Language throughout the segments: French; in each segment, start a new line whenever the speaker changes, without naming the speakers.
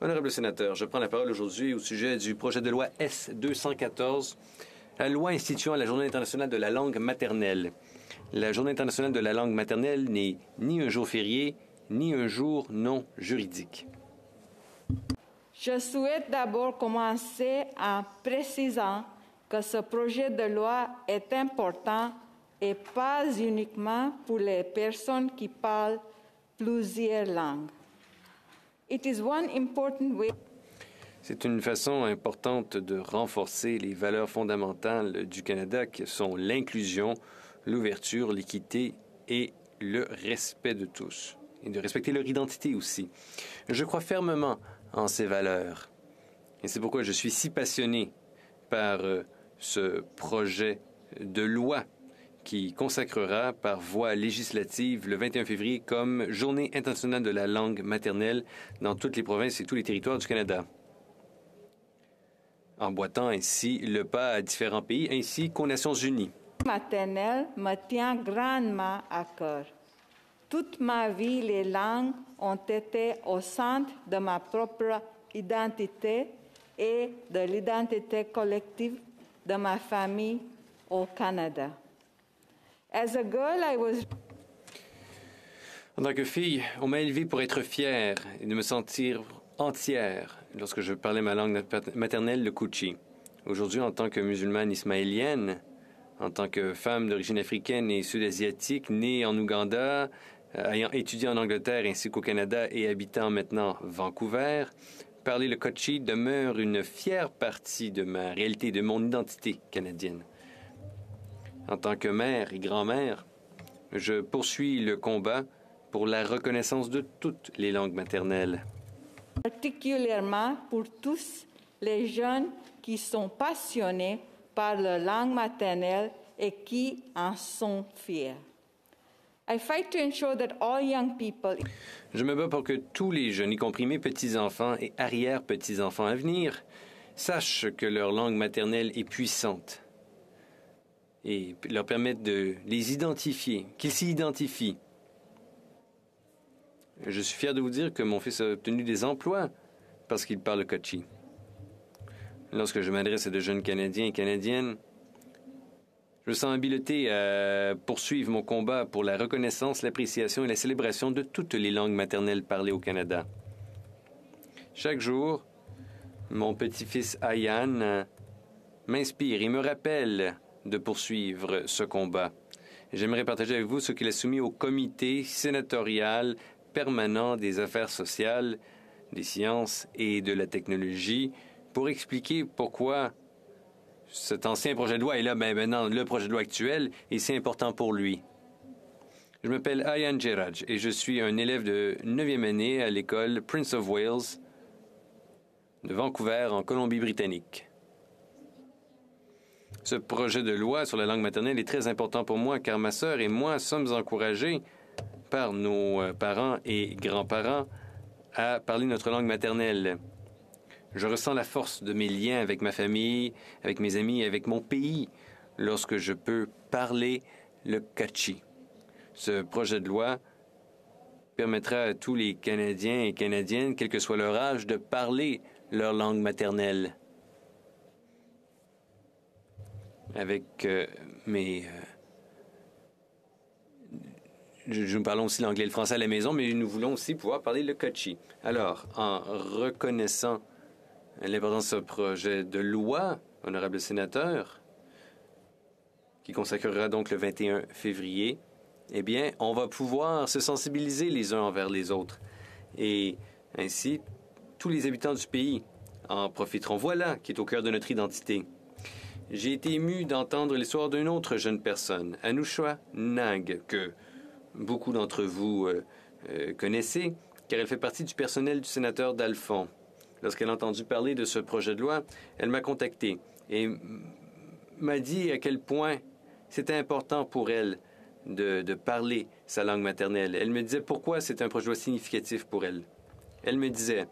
Honorable sénateur, je prends la parole aujourd'hui au sujet du projet de loi S-214, la loi instituant la Journée internationale de la langue maternelle. La Journée internationale de la langue maternelle n'est ni un jour férié, ni un jour non juridique.
Je souhaite d'abord commencer en précisant que ce projet de loi est important et pas uniquement pour les personnes qui parlent plusieurs langues. It is one important way
C'est une façon importante de renforcer les valeurs fondamentales du Canada qui sont l'inclusion, l'ouverture, l'équité et le respect de tous, et de respecter leur identité aussi. Je crois fermement en ces valeurs, et c'est pourquoi je suis si passionné par euh, ce projet de loi qui consacrera par voie législative le 21 février comme Journée internationale de la langue maternelle dans toutes les provinces et tous les territoires du Canada. Emboîtant ainsi le pas à différents pays ainsi qu'aux Nations unies.
maternelle me tient grandement à cœur. Toute ma vie, les langues ont été au centre de ma propre identité et de l'identité collective de ma famille au Canada.
En tant que fille, on m'a élevée pour être fière et de me sentir entière lorsque je parlais ma langue maternelle, le Kuchi. Aujourd'hui, en tant que musulmane ismaélienne, en tant que femme d'origine africaine et sud-asiatique, née en Ouganda, euh, ayant étudié en Angleterre ainsi qu'au Canada et habitant maintenant Vancouver, parler le Kochi demeure une fière partie de ma réalité, de mon identité canadienne. En tant que mère et grand-mère, je poursuis le combat pour la reconnaissance de toutes les langues maternelles.
particulièrement pour tous les jeunes qui sont passionnés par leur langue maternelle et qui en sont fiers. I fight to ensure that all young people
Je me bats pour que tous les jeunes, y compris mes petits-enfants et arrière-petits-enfants à venir, sachent que leur langue maternelle est puissante et leur permettre de les identifier, qu'ils s'y identifient. Je suis fier de vous dire que mon fils a obtenu des emplois parce qu'il parle Kochi. Lorsque je m'adresse à de jeunes Canadiens et Canadiennes, je me sens habilité à poursuivre mon combat pour la reconnaissance, l'appréciation et la célébration de toutes les langues maternelles parlées au Canada. Chaque jour, mon petit-fils Ayan m'inspire et me rappelle de poursuivre ce combat. J'aimerais partager avec vous ce qu'il a soumis au comité sénatorial permanent des affaires sociales, des sciences et de la technologie pour expliquer pourquoi cet ancien projet de loi est là ben, maintenant le projet de loi actuel est si important pour lui. Je m'appelle Ayan Geraj et je suis un élève de 9e année à l'école Prince of Wales de Vancouver en Colombie-Britannique. Ce projet de loi sur la langue maternelle est très important pour moi car ma sœur et moi sommes encouragés par nos euh, parents et grands-parents à parler notre langue maternelle. Je ressens la force de mes liens avec ma famille, avec mes amis, avec mon pays, lorsque je peux parler le Kachi. Ce projet de loi permettra à tous les Canadiens et Canadiennes, quel que soit leur âge, de parler leur langue maternelle. Avec euh, mes... euh, nous parlons aussi l'anglais et le français à la maison, mais nous voulons aussi pouvoir parler le Kochi. Alors, en reconnaissant l'importance de ce projet de loi, honorable sénateur, qui consacrera donc le 21 février, eh bien, on va pouvoir se sensibiliser les uns envers les autres. Et ainsi, tous les habitants du pays en profiteront. Voilà qui est au cœur de notre identité. J'ai été ému d'entendre l'histoire d'une autre jeune personne, Anoushwa Nag, que beaucoup d'entre vous euh, euh, connaissez, car elle fait partie du personnel du sénateur Dalphon. Lorsqu'elle a entendu parler de ce projet de loi, elle m'a contacté et m'a dit à quel point c'était important pour elle de, de parler sa langue maternelle. Elle me disait pourquoi c'est un projet de loi significatif pour elle. Elle me disait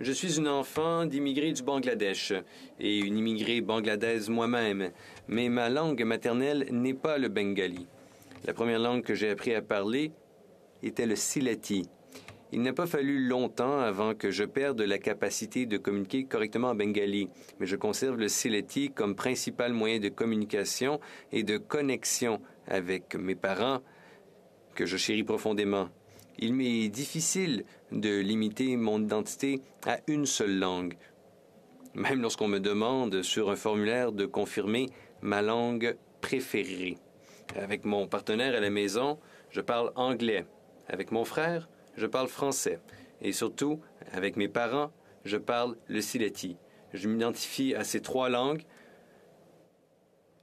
Je suis une enfant d'immigrés du Bangladesh et une immigrée bangladaise moi-même, mais ma langue maternelle n'est pas le bengali. La première langue que j'ai appris à parler était le silati. Il n'a pas fallu longtemps avant que je perde la capacité de communiquer correctement en bengali, mais je conserve le Sileti comme principal moyen de communication et de connexion avec mes parents, que je chéris profondément. Il m'est difficile de limiter mon identité à une seule langue, même lorsqu'on me demande sur un formulaire de confirmer ma langue préférée. Avec mon partenaire à la maison, je parle anglais. Avec mon frère, je parle français. Et surtout, avec mes parents, je parle le sileti. Je m'identifie à ces trois langues,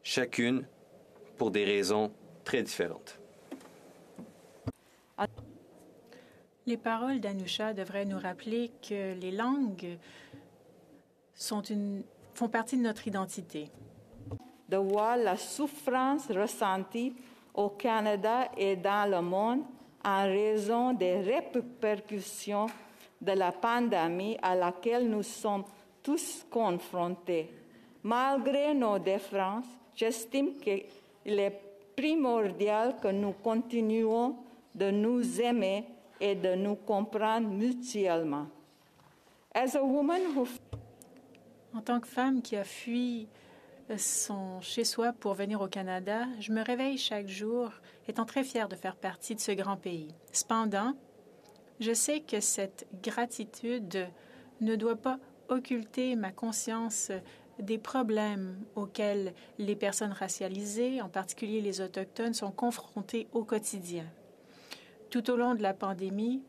chacune pour des raisons très différentes.
Les paroles d'Anusha devraient nous rappeler que les langues font partie de notre identité.
De voir la souffrance ressentie au Canada et dans le monde en raison des répercussions de la pandémie à laquelle nous sommes tous confrontés. Malgré nos différences, j'estime qu'il est primordial que nous continuions de nous aimer et de nous comprendre mutuellement. As a woman who
En tant que femme qui a fui son chez-soi pour venir au Canada, je me réveille chaque jour étant très fière de faire partie de ce grand pays. Cependant, je sais que cette gratitude ne doit pas occulter ma conscience des problèmes auxquels les personnes racialisées, en particulier les Autochtones, sont confrontées au quotidien. Tout au long de la pandémie,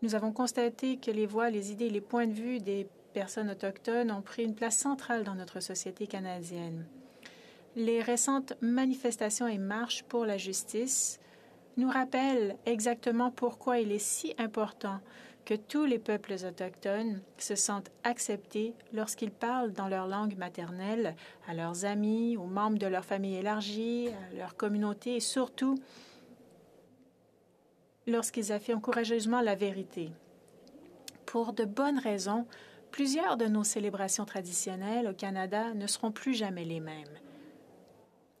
nous avons constaté que les voix, les idées, les points de vue des personnes autochtones ont pris une place centrale dans notre société canadienne. Les récentes manifestations et marches pour la justice nous rappellent exactement pourquoi il est si important que tous les peuples autochtones se sentent acceptés lorsqu'ils parlent dans leur langue maternelle à leurs amis, aux membres de leur famille élargie, à leur communauté et surtout lorsqu'ils affirment courageusement la vérité. Pour de bonnes raisons, plusieurs de nos célébrations traditionnelles au Canada ne seront plus jamais les mêmes.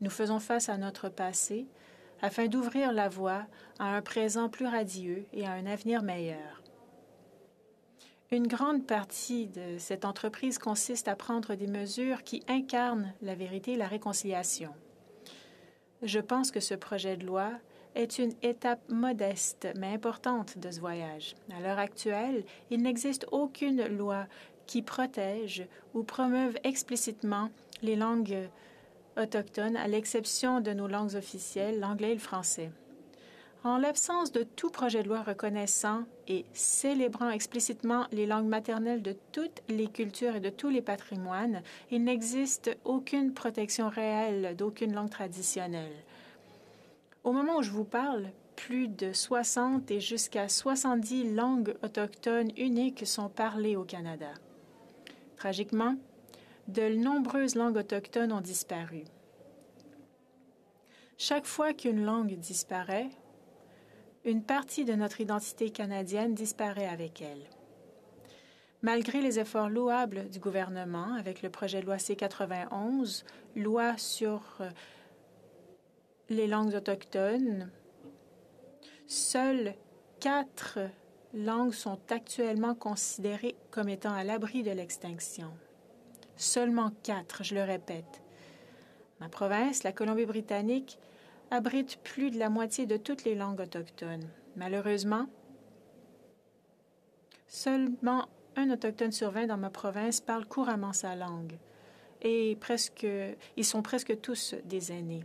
Nous faisons face à notre passé afin d'ouvrir la voie à un présent plus radieux et à un avenir meilleur. Une grande partie de cette entreprise consiste à prendre des mesures qui incarnent la vérité et la réconciliation. Je pense que ce projet de loi est une étape modeste mais importante de ce voyage. À l'heure actuelle, il n'existe aucune loi qui protège ou promeuve explicitement les langues autochtones, à l'exception de nos langues officielles, l'anglais et le français. En l'absence de tout projet de loi reconnaissant et célébrant explicitement les langues maternelles de toutes les cultures et de tous les patrimoines, il n'existe aucune protection réelle d'aucune langue traditionnelle. Au moment où je vous parle, plus de 60 et jusqu'à 70 langues autochtones uniques sont parlées au Canada. Tragiquement, de nombreuses langues autochtones ont disparu. Chaque fois qu'une langue disparaît, une partie de notre identité canadienne disparaît avec elle. Malgré les efforts louables du gouvernement avec le projet de loi C-91, loi sur euh, les langues autochtones, seules quatre langues sont actuellement considérées comme étant à l'abri de l'extinction. Seulement quatre, je le répète. Ma province, la Colombie-Britannique, abrite plus de la moitié de toutes les langues autochtones. Malheureusement, seulement un autochtone sur vingt dans ma province parle couramment sa langue et presque, ils sont presque tous des aînés.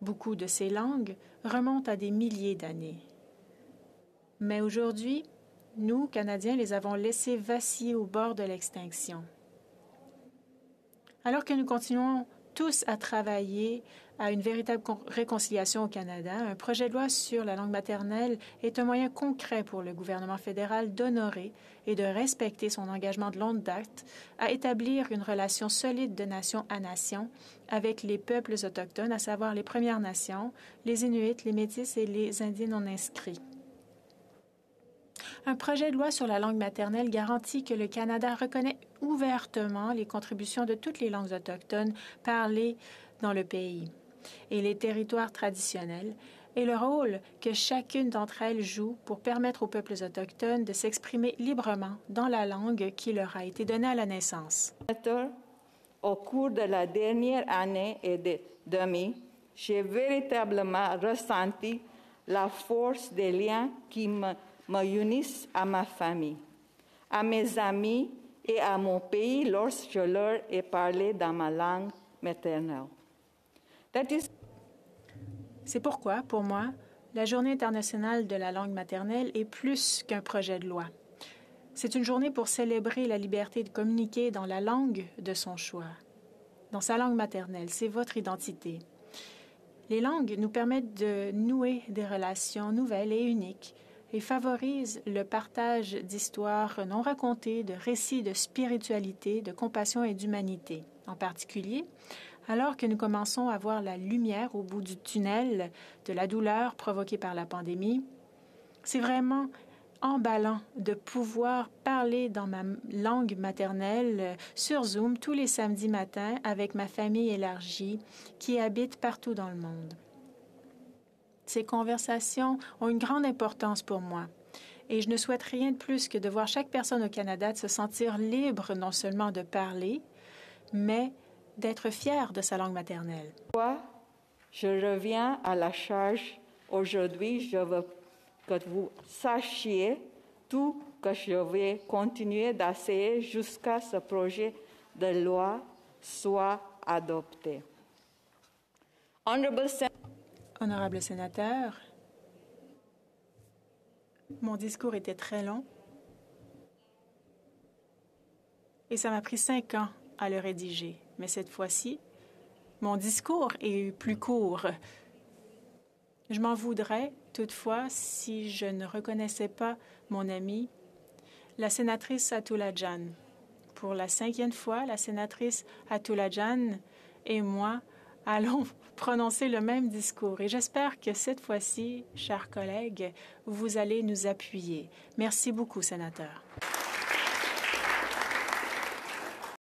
Beaucoup de ces langues remontent à des milliers d'années. Mais aujourd'hui, nous, Canadiens, les avons laissés vaciller au bord de l'extinction. Alors que nous continuons tous à travailler à une véritable réconciliation au Canada, un projet de loi sur la langue maternelle est un moyen concret pour le gouvernement fédéral d'honorer et de respecter son engagement de longue date à établir une relation solide de nation à nation avec les peuples autochtones, à savoir les Premières Nations, les Inuits, les Métis et les Indiens non inscrits. Un projet de loi sur la langue maternelle garantit que le Canada reconnaît ouvertement les contributions de toutes les langues autochtones parlées dans le pays et les territoires traditionnels et le rôle que chacune d'entre elles joue pour permettre aux peuples autochtones de s'exprimer librement dans la langue qui leur a été donnée à la naissance.
Au cours de la dernière année et demie, j'ai véritablement ressenti la force des liens qui me, me unissent à ma famille, à mes amis et à mon pays lorsque je leur ai parlé dans ma langue maternelle.
C'est pourquoi, pour moi, la Journée internationale de la langue maternelle est plus qu'un projet de loi. C'est une journée pour célébrer la liberté de communiquer dans la langue de son choix, dans sa langue maternelle. C'est votre identité. Les langues nous permettent de nouer des relations nouvelles et uniques et favorisent le partage d'histoires non racontées, de récits de spiritualité, de compassion et d'humanité. En particulier, alors que nous commençons à voir la lumière au bout du tunnel de la douleur provoquée par la pandémie, c'est vraiment emballant de pouvoir parler dans ma langue maternelle sur Zoom tous les samedis matins avec ma famille élargie qui habite partout dans le monde. Ces conversations ont une grande importance pour moi et je ne souhaite rien de plus que de voir chaque personne au Canada se sentir libre non seulement de parler, mais d'être fier de sa langue maternelle.
Je reviens à la charge aujourd'hui. Je veux que vous sachiez tout que je vais continuer d'essayer jusqu'à ce projet de loi soit adopté.
Honorable sénateur, mon discours était très long et ça m'a pris cinq ans à le rédiger. Mais cette fois-ci, mon discours est plus court. Je m'en voudrais toutefois si je ne reconnaissais pas mon amie, la sénatrice Jan. Pour la cinquième fois, la sénatrice Jan et moi allons prononcer le même discours. Et j'espère que cette fois-ci, chers collègues, vous allez nous appuyer. Merci beaucoup, sénateur.